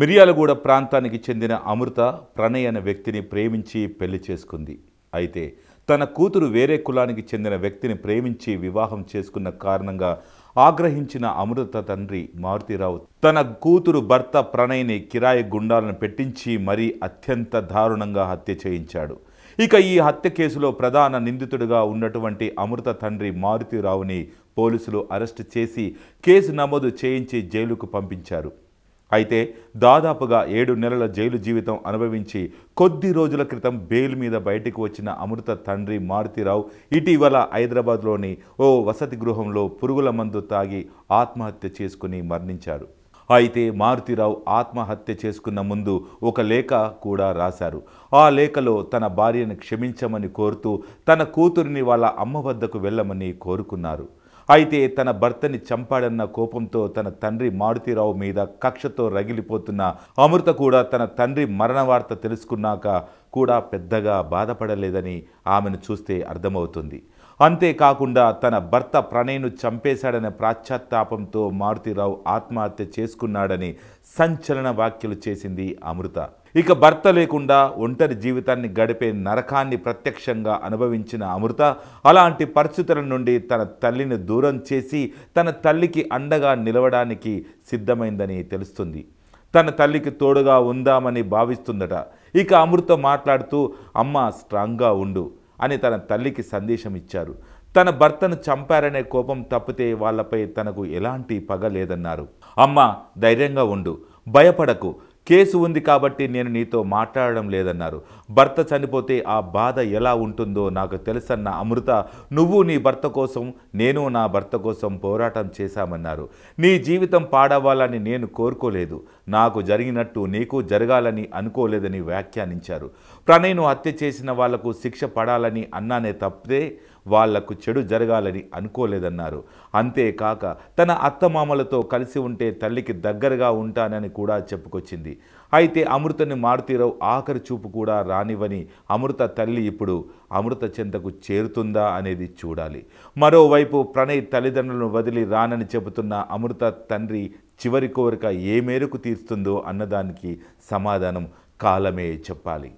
మిర్యాలగూడ ప్రాంతానికి చెందిన అమృత ప్రణయ్ అనే వ్యక్తిని ప్రేమించి పెళ్ళి చేసుకుంది. అయితే తన కూతురు వేరే కులానికి చెందిన వ్యక్తిని ప్రేమించి వివాహం చేసుకున్న కారణంగా ఆగ్రహించిన అమృత తండ్రి మారుతిరావు తన కూతురు భర్త ప్రణయ్ని కిరాయి గుండాలను పెట్టించి మరీ అత్యంత దారుణంగా హత్య చేయించాడు. ఇక ఈ హత్య కేసులో ప్రధాన నిందితుడిగా ఉన్నటువంటి అమృత తండ్రి మారుతిరావుని పోలీసులు అరెస్టు చేసి కేసు నమోదు చేయించి జైలుకు పంపించారు. అయితే దాదాపుగా ఏడు నెలల జైలు జీవితం అనుభవించి కొద్ది రోజుల క్రితం బెయిల్ మీద బయటకు వచ్చిన అమృత తండ్రి మారుతిరావు ఇటీవల హైదరాబాద్లోని ఓ వసతి గృహంలో పురుగుల మందు తాగి ఆత్మహత్య చేసుకుని మరణించారు. అయితే మారుతిరావు ఆత్మహత్య చేసుకున్న ముందు ఒక లేఖ కూడా రాశారు. ఆ లేఖలో తన భార్యను క్షమించమని కోరుతూ తన కూతురిని వాళ్ళ అమ్మ వద్దకు వెళ్ళమని కోరుకున్నారు. అయితే తన భర్తని చంపాడన్న కోపంతో తన తండ్రి మారుతిరావు మీద కక్షతో రగిలిపోతున్న అమృత కూడా తన తండ్రి మరణ వార్త తెలుసుకున్నాక కూడా పెద్దగా బాధపడలేదని ఆమెను చూస్తే అర్థమవుతుంది. అంతేకాకుండా తన భర్త ప్రణయ్ను చంపేశాడనే ప్రాశ్చాత్తాపంతో మారుతిరావు ఆత్మహత్య చేసుకున్నాడని సంచలన వ్యాఖ్యలు చేసింది అమృత. ఇక భర్త లేకుండా ఒంటరి జీవితాన్ని గడిపే నరకాన్ని ప్రత్యక్షంగా అనుభవించిన అమృత అలాంటి పరిస్థితుల నుండి తన తల్లిని దూరం చేసి తన తల్లికి అండగా నిలవడానికి సిద్ధమైందని తెలుస్తుంది. తన తల్లికి తోడుగా ఉందామని భావిస్తుందట. ఇక అమృత మాట్లాడుతూ అమ్మ స్ట్రాంగ్గా ఉండు అని తన తల్లికి సందేశం ఇచ్చారు. తన భర్తను చంపారనే కోపం తప్పితే వాళ్ళపై తనకు ఎలాంటి పగ లేదన్నారు. అమ్మ ధైర్యంగా ఉండు. భయపడకు. కేసు ఉంది కాబట్టి నేను నీతో మాట్లాడడం లేదన్నారు. భర్త చనిపోతే ఆ బాధ ఎలా ఉంటుందో నాకు తెలుసన్న అమృత నువ్వు నీ భర్త కోసం నేను నా భర్త కోసం పోరాటం చేశామన్నారు. నీ జీవితం పాడవాలని నేను కోరుకోలేదు. నాకు జరిగినట్టు నీకు జరగాలని అనుకోలేదని వ్యాఖ్యానించారు. ప్రణయ్ను హత్య చేసిన వాళ్ళకు శిక్ష పడాలని అన్నానే తప్పితే వాళ్ళకు చెడు జరగాలని అనుకోలేదన్నారు. అంతేకాక తన అత్తమామలతో కలిసి ఉంటే తల్లికి దగ్గరగా ఉంటానని కూడా చెప్పుకొచ్చింది. అయితే అమృతని మారుతీరావు ఆఖరి చూపు కూడా రానివని అమృత తల్లి ఇప్పుడు అమృత చెంతకు చేరుతుందా అనేది చూడాలి. మరోవైపు ప్రణయ్ తల్లిదండ్రులను వదిలి రానని చెబుతున్న అమృత తండ్రి చివరి కోరిక ఏ మేరకు తీరుస్తుందో అన్నదానికి సమాధానం కాలమే చెప్పాలి.